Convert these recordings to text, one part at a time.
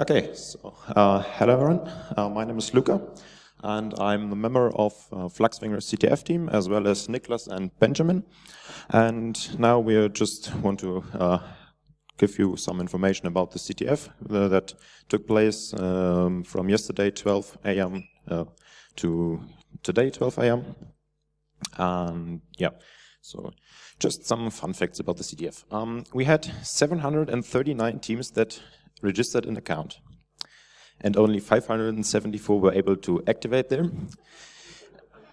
Okay, so uh, hello everyone. Uh, my name is Luca, and I'm a member of uh, Fluxfinger CTF team as well as Nicholas and Benjamin. And now we just want to uh, give you some information about the CTF uh, that took place um, from yesterday 12 a.m. Uh, to today 12 a.m. And yeah, so just some fun facts about the CTF. Um, we had 739 teams that registered an account. And only 574 were able to activate them.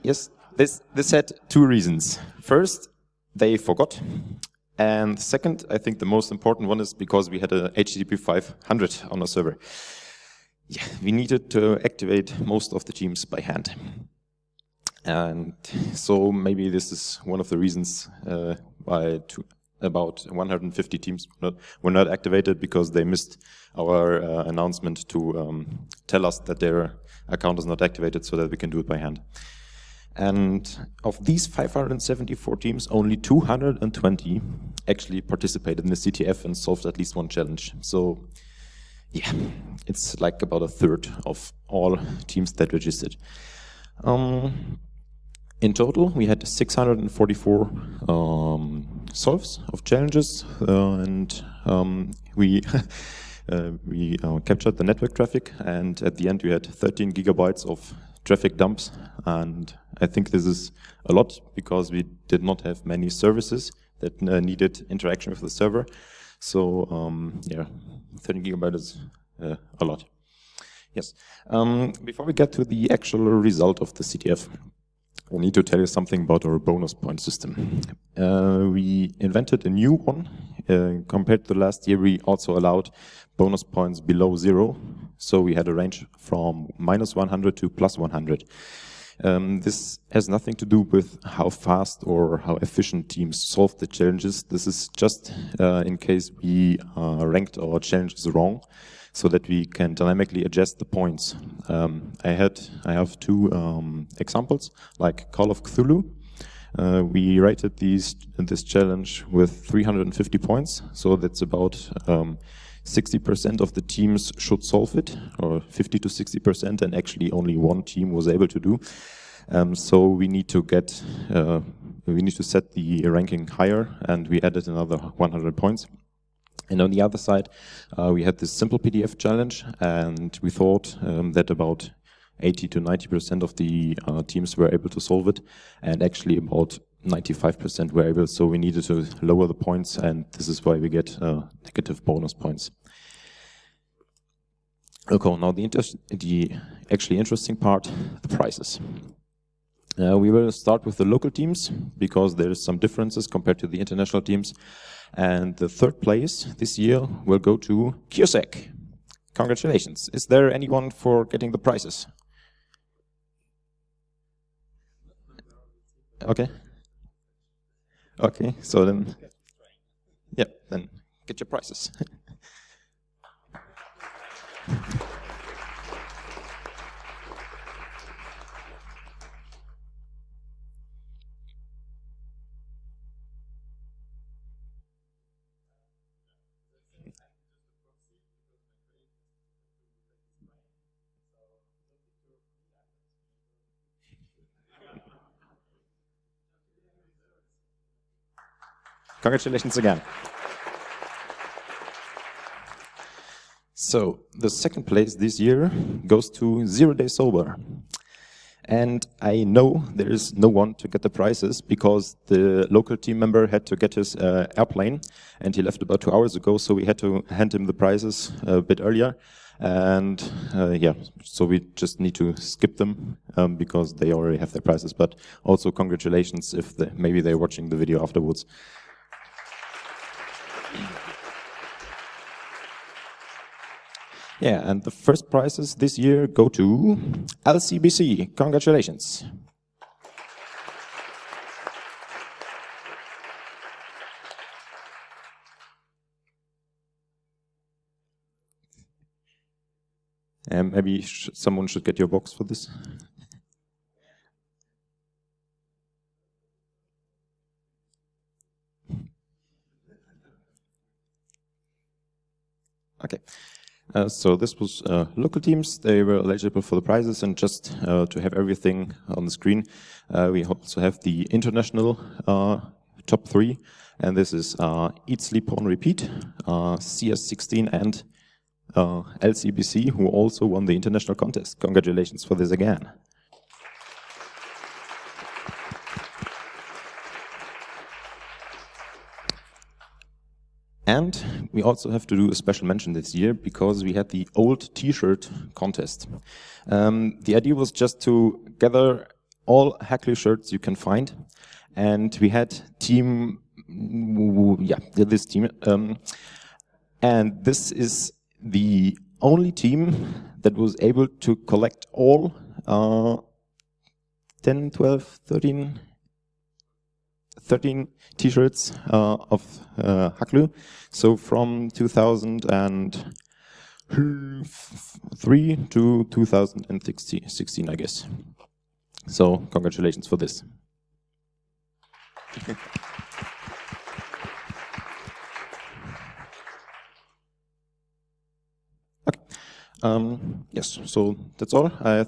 Yes, this, this had two reasons. First, they forgot. And second, I think the most important one is because we had a HTTP 500 on our server. Yeah, we needed to activate most of the teams by hand. And so maybe this is one of the reasons uh, why about 150 teams were not, were not activated because they missed our uh, announcement to um, tell us that their account is not activated so that we can do it by hand. And of these 574 teams, only 220 actually participated in the CTF and solved at least one challenge. So yeah, it's like about a third of all teams that registered. Um, in total, we had 644 um, solves of challenges, uh, and um, we uh, we uh, captured the network traffic. And at the end, we had 13 gigabytes of traffic dumps. And I think this is a lot because we did not have many services that needed interaction with the server. So um, yeah, 13 gigabytes is uh, a lot. Yes. Um, before we get to the actual result of the CTF, I need to tell you something about our bonus point system. Uh, we invented a new one. Uh, compared to last year, we also allowed bonus points below zero. So we had a range from minus 100 to plus 100. Um, this has nothing to do with how fast or how efficient teams solve the challenges. This is just uh, in case we uh, ranked our challenges wrong so that we can dynamically adjust the points. Um, I had I have two um, examples, like Call of Cthulhu. Uh, we rated these this challenge with 350 points, so that's about 60% um, of the teams should solve it, or 50 to 60%, and actually only one team was able to do. Um, so we need to get uh, we need to set the ranking higher, and we added another 100 points. And on the other side, uh, we had this simple PDF challenge, and we thought um, that about 80 to 90% of the uh, teams were able to solve it, and actually about 95% were able, so we needed to lower the points, and this is why we get uh, negative bonus points. Okay, now the, the actually interesting part, the prices. Uh, we will start with the local teams, because there is some differences compared to the international teams. And the third place this year will go to CureSec. Congratulations. Is there anyone for getting the prizes? Okay. Okay, so then, yeah, then get your prizes. Congratulations again. So the second place this year goes to Zero Day Sober. And I know there is no one to get the prizes because the local team member had to get his uh, airplane and he left about two hours ago, so we had to hand him the prizes a bit earlier. And uh, yeah, so we just need to skip them um, because they already have their prizes. But also congratulations if maybe they're watching the video afterwards. Yeah, and the first prizes this year go to LCBC. Congratulations. Um, maybe sh someone should get your box for this. Okay. Uh, so this was uh, local teams. They were eligible for the prizes, and just uh, to have everything on the screen, uh, we also have the international uh, top three, and this is uh, Eat, Sleep, Pwn, Repeat, CS16, and LCBC, who also won the international contest. Congratulations for this again. And we also have to do a special mention this year because we had the old T-shirt contest. Um, the idea was just to gather all Hack.lu shirts you can find, and we had team, yeah, this team, um, and this is the only team that was able to collect all uh, 10, 12, 13 13 t-shirts uh, of uh, Hack.lu. So from 2003 to 2016, I guess. So congratulations for this. Um, yes, so that's all. I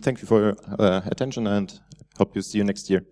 thank you for your uh, attention and hope you see you next year.